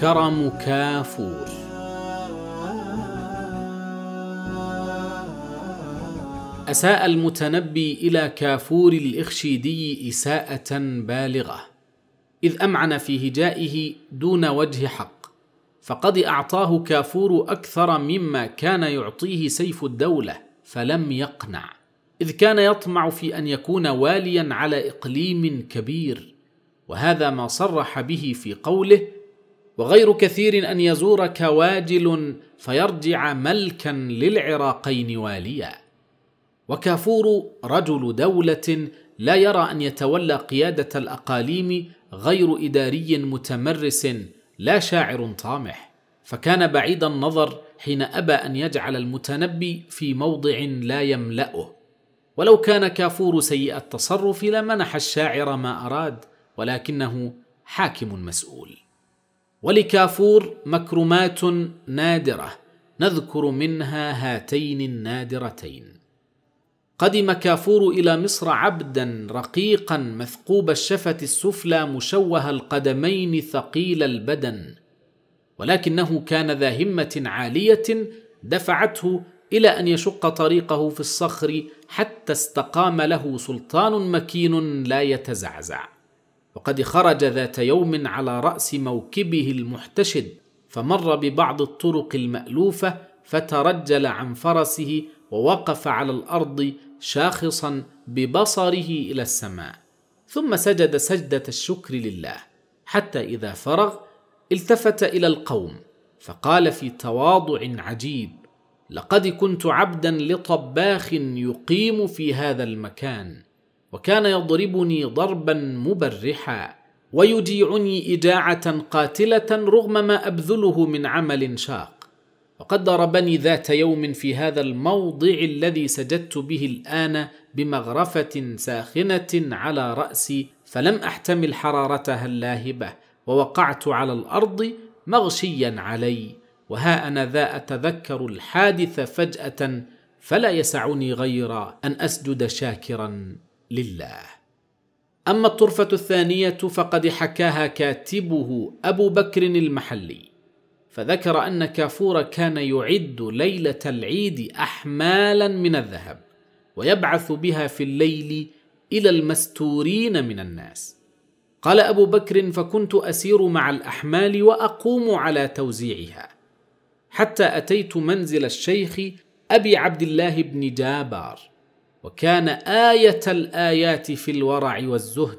كرم كافور. أساء المتنبي إلى كافور الإخشيدي إساءة بالغة إذ أمعن في هجائه دون وجه حق فقد أعطاه كافور أكثر مما كان يعطيه سيف الدولة فلم يقنع إذ كان يطمع في أن يكون واليا على إقليم كبير وهذا ما صرح به في قوله وغير كثير أن يزورك واجل فيرجع ملكا للعراقين واليا. وكافور رجل دولة لا يرى أن يتولى قيادة الأقاليم غير إداري متمرس لا شاعر طامح. فكان بعيد النظر حين أبى أن يجعل المتنبي في موضع لا يملأه. ولو كان كافور سيء التصرف لمنح الشاعر ما أراد ولكنه حاكم مسؤول. ولكافور مكرمات نادرة نذكر منها هاتين النادرتين. قدم كافور إلى مصر عبدا رقيقا مثقوب الشفة السفلى مشوه القدمين ثقيل البدن. ولكنه كان ذا همة عالية دفعته إلى أن يشق طريقه في الصخر حتى استقام له سلطان مكين لا يتزعزع. وقد خرج ذات يوم على رأس موكبه المحتشد فمر ببعض الطرق المألوفة فترجل عن فرسه ووقف على الأرض شاخصا ببصره إلى السماء. ثم سجد سجدة الشكر لله. حتى إذا فرغ التفت إلى القوم فقال في تواضع عجيب لقد كنت عبدا لطباخ يقيم في هذا المكان. وكان يضربني ضربا مبرحا ويجيعني إجاعة قاتلة رغم ما أبذله من عمل شاق. وقد ضربني ذات يوم في هذا الموضع الذي سجدت به الآن بمغرفة ساخنة على رأسي فلم أحتمل حرارتها اللاهبة ووقعت على الأرض مغشيا علي. وها أنا ذا أتذكر الحادث فجأة فلا يسعني غير أن أسجد شاكرا. لله. أما الطرفة الثانية فقد حكاها كاتبه أبو بكر المحلي فذكر أن كافور كان يعد ليلة العيد احمالا من الذهب ويبعث بها في الليل إلى المستورين من الناس. قال أبو بكر فكنت أسير مع الأحمال وأقوم على توزيعها حتى أتيت منزل الشيخ أبي عبد الله بن جابر وكان آية الآيات في الورع والزهد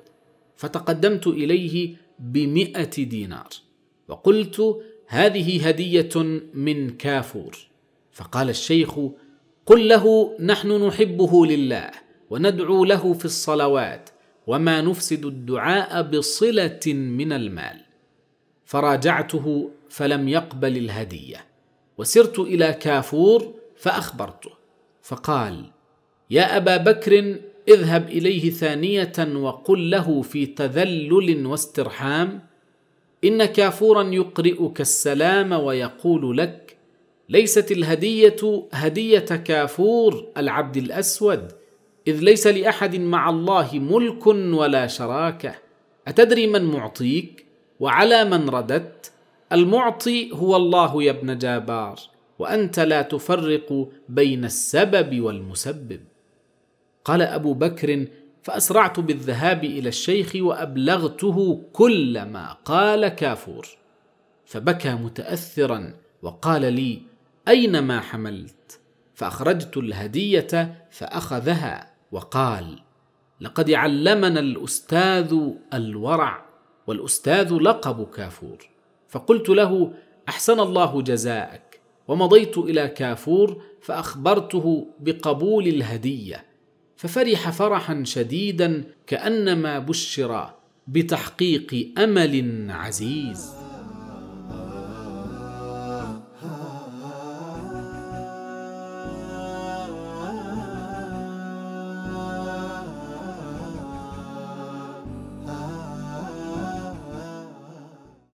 فتقدمت إليه بمئة دينار. وقلت هذه هدية من كافور. فقال الشيخ قل له نحن نحبه لله وندعو له في الصلوات وما نفسد الدعاء بصلة من المال. فراجعته فلم يقبل الهدية. وسرت إلى كافور فأخبرته. فقال يا أبا بكر اذهب إليه ثانية وقل له في تذلل واسترحام إن كافورا يقرئك السلام ويقول لك ليست الهدية هدية كافور العبد الأسود إذ ليس لأحد مع الله ملك ولا شراكة. أتدري من معطيك؟ وعلى من رددت؟ المعطي هو الله يا ابن جابار وأنت لا تفرق بين السبب والمسبب. قال أبو بكر فأسرعت بالذهاب إلى الشيخ وأبلغته كل ما قال كافور. فبكى متاثرا وقال لي أين ما حملت؟ فأخرجت الهدية فأخذها وقال لقد علمنا الأستاذ الورع والأستاذ لقب كافور. فقلت له أحسن الله جزاءك. ومضيت إلى كافور فأخبرته بقبول الهدية. ففرح فرحا شديدا كأنما بشر بتحقيق أمل عزيز.